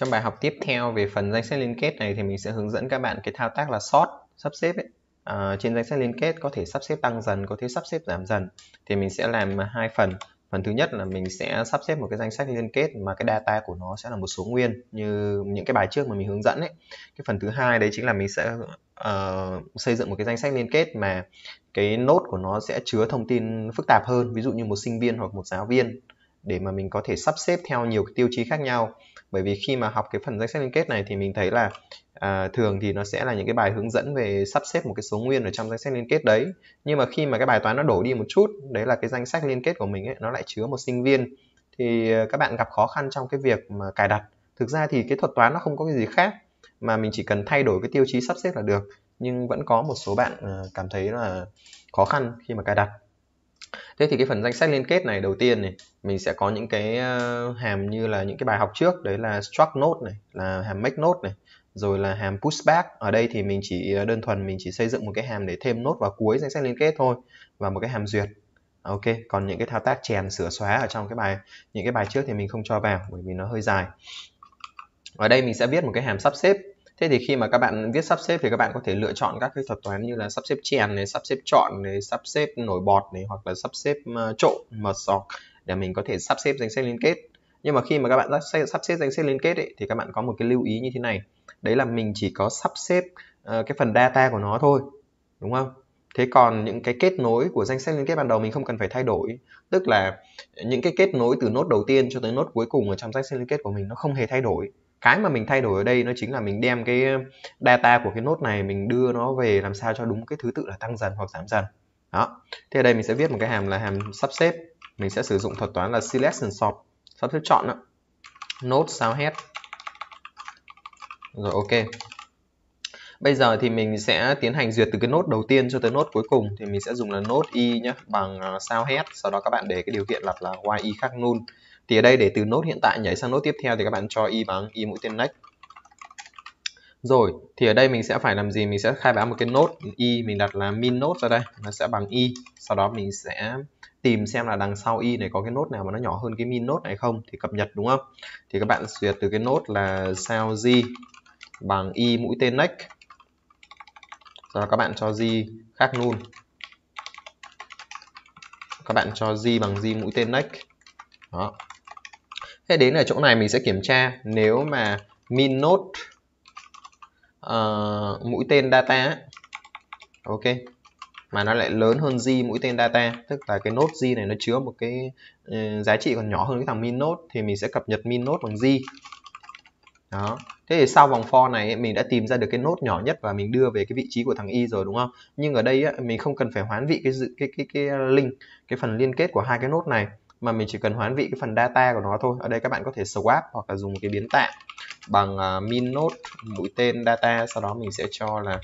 Trong bài học tiếp theo về phần danh sách liên kết này thì mình sẽ hướng dẫn các bạn cái thao tác là sort, sắp xếp ấy. À, trên danh sách liên kết có thể sắp xếp tăng dần, có thể sắp xếp giảm dần. Thì mình sẽ làm hai phần. Phần thứ nhất là mình sẽ sắp xếp một cái danh sách liên kết mà cái data của nó sẽ là một số nguyên như những cái bài trước mà mình hướng dẫn ấy. Cái phần thứ hai đấy chính là mình sẽ uh, xây dựng một cái danh sách liên kết mà cái nốt của nó sẽ chứa thông tin phức tạp hơn, ví dụ như một sinh viên hoặc một giáo viên để mà mình có thể sắp xếp theo nhiều cái tiêu chí khác nhau bởi vì khi mà học cái phần danh sách liên kết này thì mình thấy là à, thường thì nó sẽ là những cái bài hướng dẫn về sắp xếp một cái số nguyên ở trong danh sách liên kết đấy. Nhưng mà khi mà cái bài toán nó đổ đi một chút đấy là cái danh sách liên kết của mình ấy nó lại chứa một sinh viên. Thì à, các bạn gặp khó khăn trong cái việc mà cài đặt. Thực ra thì cái thuật toán nó không có cái gì khác mà mình chỉ cần thay đổi cái tiêu chí sắp xếp là được. Nhưng vẫn có một số bạn à, cảm thấy là khó khăn khi mà cài đặt thế thì cái phần danh sách liên kết này đầu tiên này, mình sẽ có những cái ờ, hàm như là những cái bài học trước, đấy là struct node này, là hàm make node này, rồi là hàm pushback ở đây thì mình chỉ ờ, đơn thuần mình chỉ xây dựng một cái hàm để thêm nốt vào cuối danh sách liên kết thôi, và một cái hàm duyệt. À, ok, còn những cái thao tác chèn sửa xóa ở trong cái bài, những cái bài trước thì mình không cho vào bởi vì nó hơi dài. Ở đây mình sẽ viết một cái hàm sắp xếp thế thì khi mà các bạn viết sắp xếp thì các bạn có thể lựa chọn các cái thuật toán như là sắp xếp chèn này sắp xếp chọn này sắp xếp nổi bọt này hoặc là sắp xếp ờ, trộn mở sọc để mình có thể sắp xếp danh sách liên kết. Nhưng mà khi mà các bạn sắp xếp danh sách liên kết ấy, thì các bạn có một cái lưu ý như thế này. Đấy là mình chỉ có sắp xếp uh, cái phần data của nó thôi đúng không? Thế còn những cái kết nối của danh sách liên kết ban đầu mình không cần phải thay đổi. Tức là những cái kết nối từ nốt đầu tiên cho tới nốt cuối cùng ở trong danh sách liên kết của mình nó không hề thay đổi cái mà mình thay đổi ở đây nó chính là mình đem cái ờ, data của cái nốt này mình đưa nó về làm sao cho đúng cái thứ tự là tăng dần hoặc giảm dần. Đó. Thế ở đây mình sẽ viết một cái hàm là hàm sắp xếp mình sẽ sử dụng thuật toán là selection sort. Sắp xếp chọn đó nốt sao hết. rồi, ok. Bây giờ thì mình sẽ tiến hành duyệt từ cái nốt đầu tiên cho tới nốt cuối cùng. Thì mình sẽ dùng là nốt y nhé bằng ờ, sao hết. sau đó các bạn để cái điều kiện lặp là y khác null thì ở đây để từ nốt hiện tại nhảy sang nốt tiếp theo thì các bạn cho y bằng y mũi tên next. Rồi, thì ở đây mình sẽ phải làm gì? Mình sẽ khai báo một cái nốt, y mình đặt là min nốt ra đây, nó sẽ bằng y. Sau đó mình sẽ tìm xem là đằng sau y này có cái nốt nào mà nó nhỏ hơn cái min nốt này không thì cập nhật, đúng không? Thì các bạn duyệt từ cái nốt là sao g bằng y mũi tên next. Sau đó các bạn cho g khác null. Các bạn cho g bằng g mũi tên next. Đó thế đến ở chỗ này mình sẽ kiểm tra. Nếu mà min node uh, mũi tên data ok mà nó lại lớn hơn z mũi tên data tức là cái nốt z này nó chứa một cái uh, giá trị còn nhỏ hơn cái thằng min node thì mình sẽ cập nhật min node bằng z đó. Thế thì sau vòng for này mình đã tìm ra được cái nốt nhỏ nhất và mình đưa về cái vị trí của thằng y rồi đúng không? Nhưng ở đây mình không cần phải hoán vị cái cái cái cái link cái phần liên kết của hai cái nốt này mà mình chỉ cần hoán vị cái phần data của nó thôi. Ở đây các bạn có thể swap hoặc là dùng một cái biến tạm bằng uh, min node mũi tên data. Sau đó mình sẽ cho là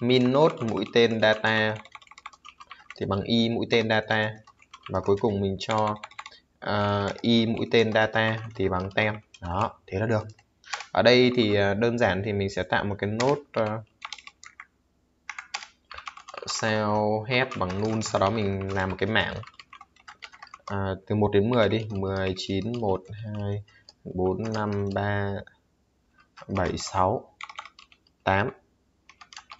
min node mũi tên data. Thì bằng y mũi tên data. Và cuối cùng mình cho à, uh, y mũi tên data thì bằng tem. Đó thế là được. Ở đây thì uh, đơn giản thì mình sẽ tạo một cái nốt uh, sao head bằng null. Sau đó mình làm một cái mảng à, từ 1 đến 10 đi. 10 9 1 2 4 5 3 7 6 8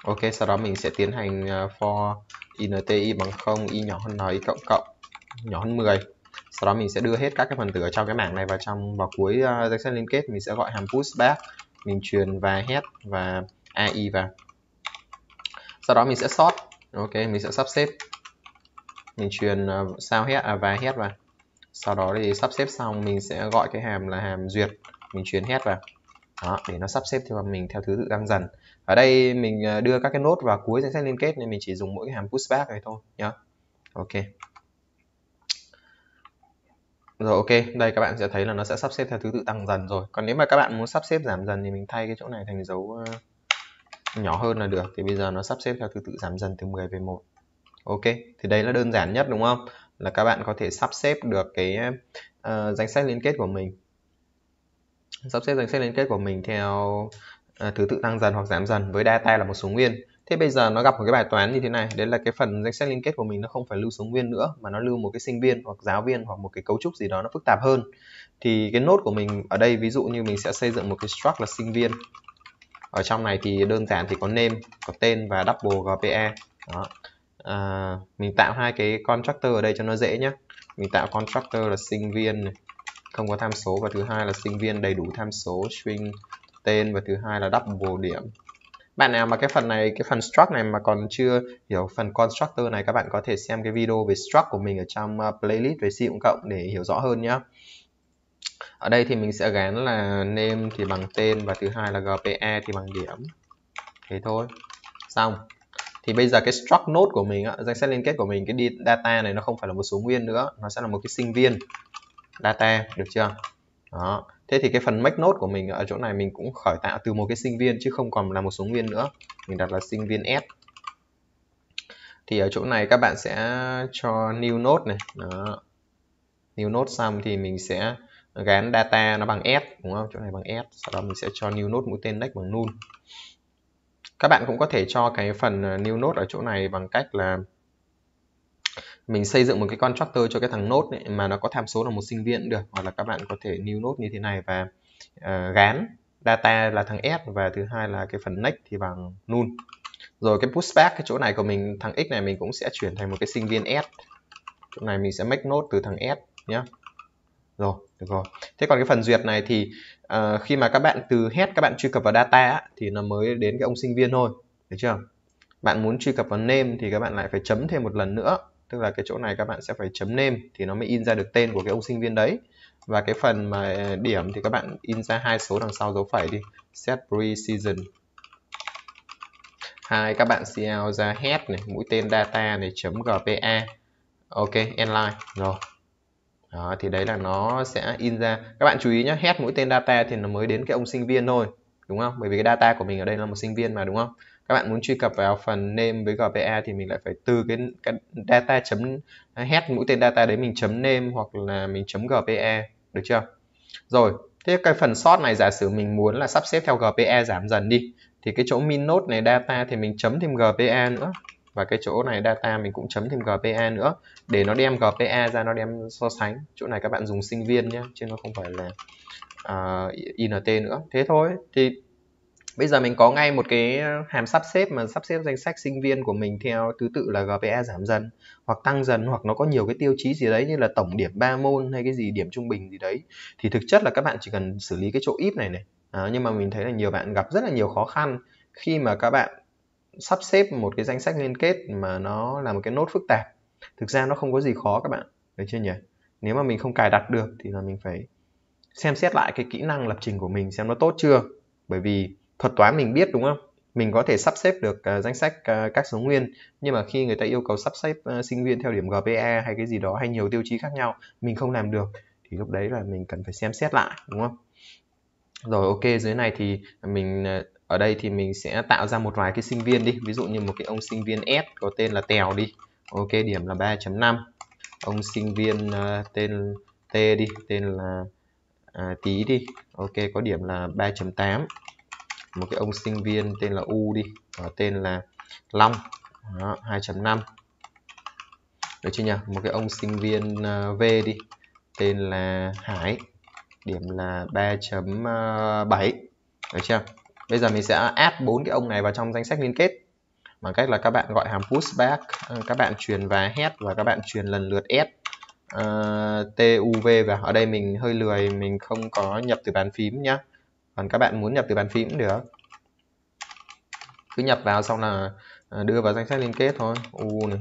Ok sau đó mình sẽ tiến hành à, for inti bằng 0 y nhỏ hơn n y cộng cộng nhỏ hơn 10 sau đó mình sẽ đưa hết các cái phần tử ở trong cái mảng này vào trong vào cuối uh, danh sách liên kết. Mình sẽ gọi hàm pushback mình truyền và head và ai vào. Sau đó mình sẽ sort. Ok mình sẽ sắp xếp mình truyền à, sao hết à, và hết vào. Sau đó thì sắp xếp xong mình sẽ gọi cái hàm là hàm duyệt. Mình truyền hết vào. Đó để nó sắp xếp theo mình theo thứ tự tăng dần. Ở đây mình à, đưa các cái nốt vào cuối danh sách liên kết nên mình chỉ dùng mỗi cái hàm pushback này thôi nhá. Ok. Rồi ok. Đây các bạn sẽ thấy là nó sẽ sắp xếp theo thứ tự tăng dần rồi. Còn nếu mà các bạn muốn sắp xếp giảm dần thì mình thay cái chỗ này thành dấu à, nhỏ hơn là được. Thì bây giờ nó sắp xếp theo thứ tự giảm dần từ 10 về 1 ok thì đây là đơn giản nhất đúng không? Là các bạn có thể sắp xếp được cái uh, danh sách liên kết của mình. Sắp xếp danh sách liên kết của mình theo uh, thứ tự tăng dần hoặc giảm dần với data là một số nguyên. Thế bây giờ nó gặp một cái bài toán như thế này đấy là cái phần danh sách liên kết của mình nó không phải lưu số nguyên nữa mà nó lưu một cái sinh viên hoặc giáo viên hoặc một cái cấu trúc gì đó nó phức tạp hơn. Thì cái nốt của mình ở đây ví dụ như mình sẽ xây dựng một cái struct là sinh viên. Ở trong này thì đơn giản thì có name có tên và double gpe đó à, mình tạo hai cái constructor ở đây cho nó dễ nhé mình tạo constructor là sinh viên này không có tham số và thứ hai là sinh viên đầy đủ tham số string tên và thứ hai là double điểm. Bạn nào mà cái phần này cái phần struct này mà còn chưa hiểu phần constructor này các bạn có thể xem cái video về struct của mình ở trong uh, playlist về C cộng cộng để hiểu rõ hơn nhé ở đây thì mình sẽ gán là name thì bằng tên và thứ hai là gpe thì bằng điểm. Thế thôi. Xong thì bây giờ cái struct node của mình danh sách liên kết của mình, cái data này nó không phải là một số nguyên nữa, nó sẽ là một cái sinh viên data, được chưa? Đó. Thế thì cái phần make node của mình ở chỗ này mình cũng khởi tạo từ một cái sinh viên chứ không còn là một số nguyên nữa. Mình đặt là sinh viên s. Thì ở chỗ này các bạn sẽ cho new node này. Đó. New node xong thì mình sẽ gán data nó bằng s, đúng không? Chỗ này bằng s, sau đó mình sẽ cho new node mũi tên next bằng null các bạn cũng có thể cho cái phần ờ, new node ở chỗ này bằng cách là mình xây dựng một cái constructor cho cái thằng node ấy, mà nó có tham số là một sinh viên được hoặc là các bạn có thể new node như thế này và uh, gán. Data là thằng s và thứ hai là cái phần next thì bằng null. Rồi cái pushback cái chỗ này của mình thằng x này mình cũng sẽ chuyển thành một cái sinh viên s. Chỗ này mình sẽ make node từ thằng s nhé rồi được rồi. Thế còn cái phần duyệt này thì uh, khi mà các bạn từ head các bạn truy cập vào data á, thì nó mới đến cái ông sinh viên thôi được chưa? Bạn muốn truy cập vào name thì các bạn lại phải chấm thêm một lần nữa. Tức là cái chỗ này các bạn sẽ phải chấm name thì nó mới in ra được tên của cái ông sinh viên đấy. Và cái phần mà ờ, điểm thì các bạn in ra hai số đằng sau dấu phẩy đi. Set precision hai các bạn cl ra head này mũi tên data này chấm gpa ok endline rồi đó thì đấy là nó sẽ in ra. Các bạn chú ý nhé hết mũi tên data thì nó mới đến cái ông sinh viên thôi đúng không? Bởi vì cái data của mình ở đây là một sinh viên mà đúng không? Các bạn muốn truy cập vào phần name với gpa thì mình lại phải từ cái, cái data chấm hết mũi tên data đấy mình chấm name hoặc là mình chấm gpa được chưa? Rồi thế cái phần sort này giả sử mình muốn là sắp xếp theo gpa giảm dần đi thì cái chỗ min node này data thì mình chấm thêm gpa nữa và cái chỗ này data mình cũng chấm thêm GPA nữa. Để nó đem GPA ra nó đem so sánh. Chỗ này các bạn dùng sinh viên nhé chứ nó không phải là à, uh, INT nữa. Thế thôi. Thì bây giờ mình có ngay một cái hàm sắp xếp mà sắp xếp danh sách sinh viên của mình theo thứ tự là GPA giảm dần hoặc tăng dần hoặc nó có nhiều cái tiêu chí gì đấy như là tổng điểm 3 môn hay cái gì điểm trung bình gì đấy. Thì thực chất là các bạn chỉ cần xử lý cái chỗ if này này. À, nhưng mà mình thấy là nhiều bạn gặp rất là nhiều khó khăn khi mà các bạn sắp xếp một cái danh sách liên kết mà nó là một cái nốt phức tạp. Thực ra nó không có gì khó các bạn được chưa nhỉ? Nếu mà mình không cài đặt được thì là mình phải xem xét lại cái kỹ năng lập trình của mình xem nó tốt chưa? Bởi vì thuật toán mình biết đúng không? Mình có thể sắp xếp được uh, danh sách uh, các số nguyên nhưng mà khi người ta yêu cầu sắp xếp uh, sinh viên theo điểm GPA hay cái gì đó hay nhiều tiêu chí khác nhau mình không làm được thì lúc đấy là mình cần phải xem xét lại đúng không? Rồi ok dưới này thì mình ở đây thì mình sẽ tạo ra một vài cái sinh viên đi ví dụ như một cái ông sinh viên S có tên là Tèo đi. Ok điểm là 3.5 ông sinh viên uh, tên T đi tên là uh, Tí đi. Ok có điểm là 3.8 một cái ông sinh viên tên là U đi có tên là Long. 2.5 được chưa nhỉ? Một cái ông sinh viên uh, V đi tên là Hải. Điểm là 3.7 ờ, được chưa? Bây giờ mình sẽ add bốn cái ông này vào trong danh sách liên kết. Bằng cách là các bạn gọi hàm pushback ờ, các bạn truyền vào head và các bạn truyền lần lượt s uh, tuv vào. Ở đây mình hơi lười mình không có nhập từ bàn phím nhá. Còn các bạn muốn nhập từ bàn phím cũng được. Cứ nhập vào xong là ờ, đưa vào danh sách liên kết thôi. U này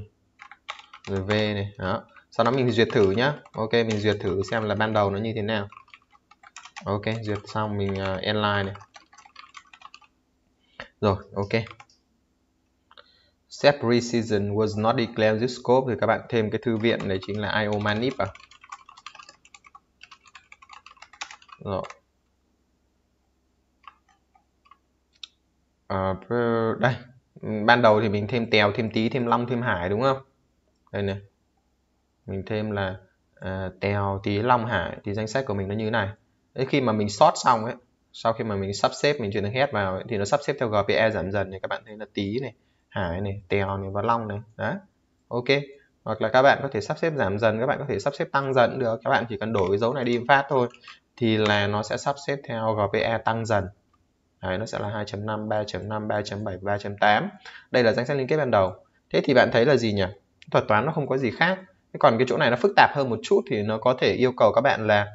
rồi v này đó. Sau đó mình duyệt thử nhá. Ok mình duyệt thử xem là ban đầu nó như thế nào. Ok duyệt xong mình ờ, uh, endline này rồi, ok. Set precision was not declared this scope thì các bạn thêm cái thư viện đấy chính là IO manip à. Rồi. À, đây, ban đầu thì mình thêm tèo, thêm tí, thêm long, thêm hải đúng không? Đây này. Mình thêm là à, tèo, tí, long, hải thì danh sách của mình nó như thế này. Thế khi mà mình sort xong ấy sau khi mà mình sắp xếp mình chuyển từ head vào thì nó sắp xếp theo GPE giảm dần này các bạn thấy là tí này Hải này Tèo này và Long này. Đó ok. Hoặc là các bạn có thể sắp xếp giảm dần các bạn có thể sắp xếp tăng dần được. Các bạn chỉ cần đổi cái dấu này đi phát thôi thì là nó sẽ sắp xếp theo GPE tăng dần. Đấy, nó sẽ là 2.5, 3.5, 3.7, 3.8 đây là danh sách liên kết ban đầu. Thế thì bạn thấy là gì nhỉ? Thuật toán nó không có gì khác. Còn cái chỗ này nó phức tạp hơn một chút thì nó có thể yêu cầu các bạn là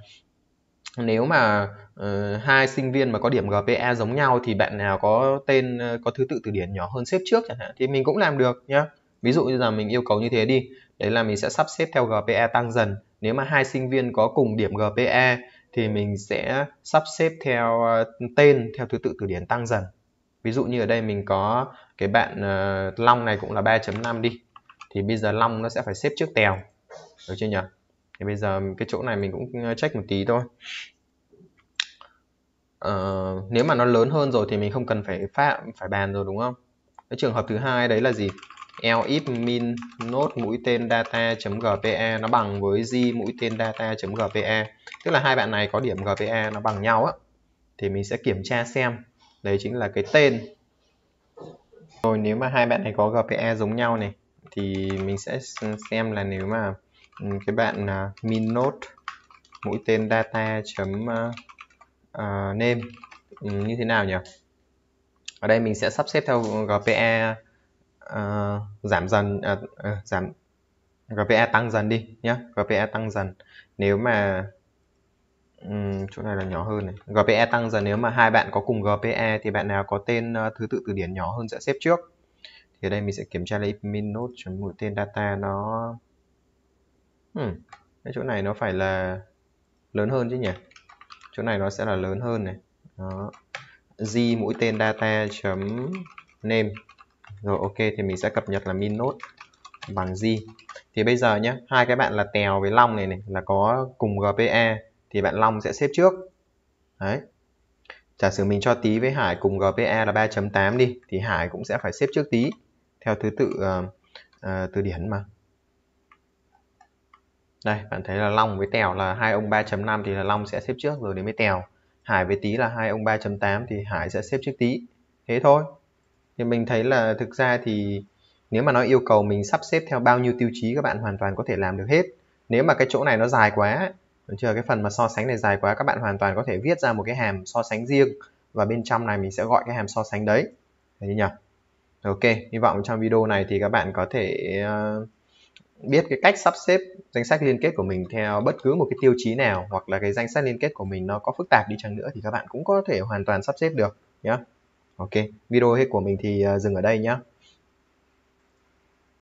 nếu mà uh, hai sinh viên mà có điểm GPA giống nhau thì bạn nào có tên uh, có thứ tự từ điển nhỏ hơn xếp trước chẳng hạn thì mình cũng làm được nhá. Ví dụ như là mình yêu cầu như thế đi đấy là mình sẽ sắp xếp theo GPA tăng dần. Nếu mà hai sinh viên có cùng điểm GPA thì mình sẽ sắp xếp theo uh, tên theo thứ tự từ điển tăng dần. Ví dụ như ở đây mình có cái bạn uh, Long này cũng là 3.5 đi thì bây giờ Long nó sẽ phải xếp trước Tèo. Được chưa nhỉ thì bây giờ cái chỗ này mình cũng check một tí thôi uh, nếu mà nó lớn hơn rồi thì mình không cần phải phát phải bàn rồi đúng không? Cái trường hợp thứ hai đấy là gì? L if min node mũi tên data.gpa nó bằng với g mũi tên data.gpa tức là hai bạn này có điểm gpa nó bằng nhau á. Thì mình sẽ kiểm tra xem. Đấy chính là cái tên. Rồi nếu mà hai bạn này có gpa giống nhau này thì mình sẽ xem là nếu mà ừ, cái bạn à, uh, min node mũi tên data chấm uh, À, uh, name ừ, như thế nào nhỉ? Ở đây mình sẽ sắp xếp theo GPE uh, à, giảm dần uh, uh, giảm GPE tăng dần đi nhé GPE tăng dần. Nếu mà um, chỗ này là nhỏ hơn này. GPE tăng dần nếu mà hai bạn có cùng GPE thì bạn nào có tên uh, thứ tự từ điển nhỏ hơn sẽ xếp trước. Thì ở đây mình sẽ kiểm tra lại min node chấm mũi tên data nó Hmm. Cái chỗ này nó phải là lớn hơn chứ nhỉ? Chỗ này nó sẽ là lớn hơn này. Đó. G mũi tên data chấm name. Rồi ok thì mình sẽ cập nhật là min node bằng G. Thì bây giờ nhé, hai cái bạn là Tèo với Long này này là có cùng GPE thì bạn Long sẽ xếp trước. Đấy. Giả sử mình cho Tí với Hải cùng GPE là 3.8 đi thì Hải cũng sẽ phải xếp trước Tí theo thứ tự uh, uh, từ điển mà đây bạn thấy là long với tèo là hai ông 3.5 thì là long sẽ xếp trước rồi đến với tèo. Hải với tý là hai ông 3.8 thì hải sẽ xếp trước tý thế thôi. Thì mình thấy là thực ra thì nếu mà nó yêu cầu mình sắp xếp theo bao nhiêu tiêu chí các bạn hoàn toàn có thể làm được hết. Nếu mà cái chỗ này nó dài quá được chưa? Cái phần mà so sánh này dài quá các bạn hoàn toàn có thể viết ra một cái hàm so sánh riêng và bên trong này mình sẽ gọi cái hàm so sánh đấy. Thấy nhỉ? Ok hy vọng trong video này thì các bạn có thể uh, biết cái cách sắp xếp danh sách liên kết của mình theo bất cứ một cái tiêu chí nào, hoặc là cái danh sách liên kết của mình nó có phức tạp đi chăng nữa thì các bạn cũng có thể hoàn toàn sắp xếp được nhé ok, video hết của mình thì ờ, dừng ở đây nhé